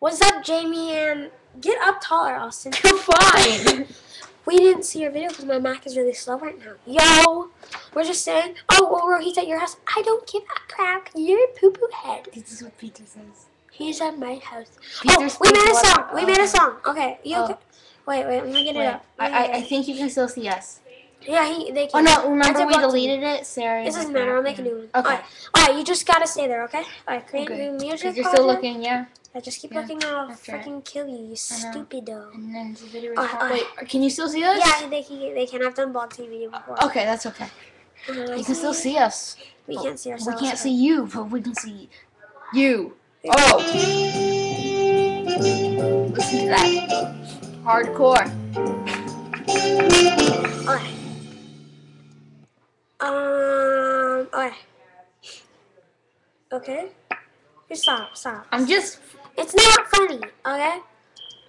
What's up, Jamie? And get up taller, Austin. You're fine. We didn't see your video because my Mac is really slow right now. Yo, we're just saying. Oh, well, Rohit's at your house. I don't give a crap. You're a poo poo head. this is what Peter says. He's at my house. Peter oh, we made a song. We made a song. Okay, you Oh. okay? Wait, wait. Let me get it Wait, up. I, I, I think you can still see us. Yeah, he. They can. Oh no! Remember we deleted it, Sarah. This is doesn't matter. I'll make a new one. Okay. Alright. You just gotta stay there, okay? Alright, create Okay. new music. You're still looking, yeah. I just keep Yeah, looking. I'll that's right. freaking kill you, you I know. stupid dog. And then the video response. oh. Wait, can you still see us? Yeah, they can. They can. I've done blog TV before. Okay, that's okay. Uh, You can still see us. We can't see ourselves. We can't see you, but we can see you. Oh! Listen to that. Hardcore. Okay. Just stop. Stop. I'm just. It's not funny. Okay.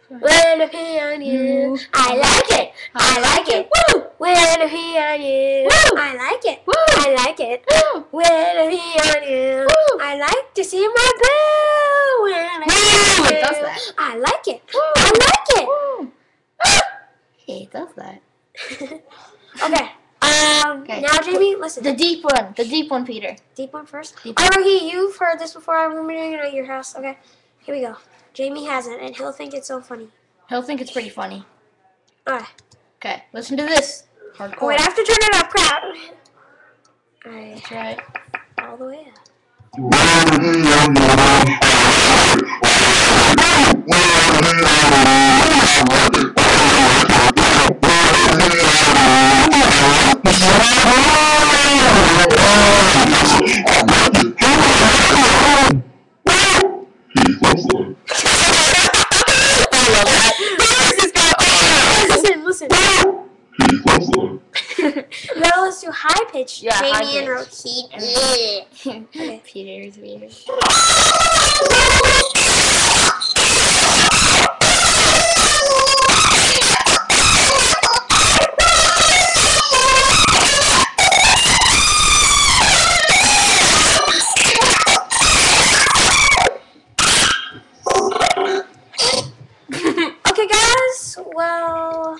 When I pee on you, I like it. I like it. Woo! When I pee on you, Woo! I like it. Woo! I like it. Woo! When I pee on you, Woo! I like to see my boo. When I pee on It does you, that. I like it. Woo! I like it. Woo! Ah! It does that. okay. Um. Okay. Now, Jamie, listen. The deep one. The deep one, Peter. Deep one first. Deep I know you've heard this before. I'm doing it at your house. Okay, here we go. Jamie hasn't, and he'll think it's so funny. He'll think it's pretty funny. Alright. Okay, listen to this. Oh, Hardcore. wait, I have to turn it up, crap. Alright, That's right. all the way up. Listen, listen. now let's do high pitch. Yeah, high Jamie and pitch. Rohit. Peter's weird. Well.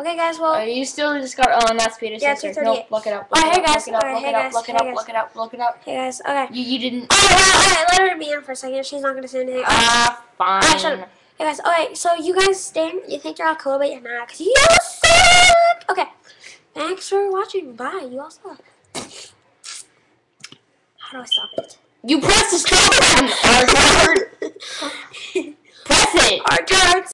Okay, guys. Well. Are you still just got? Oh, and that's Peter's Yeah, sister. 2:38. Nope, look it up. Oh, Look hey, it up, guys. Look it up. Look hey, it up. guys. Look it Hey, up. Look it up. Look it up. Hey, guys. Okay. You you didn't. Oh, Alright, let her be in for a second. She's not gonna say anything. Ah, shut fine. up. Hey guys, alright, so you guys stink. You think you're all cool, but you're not, because you suck! Okay, thanks for watching. Bye, you all suck. How do I stop it? You press the stop button. Press it. Our turns!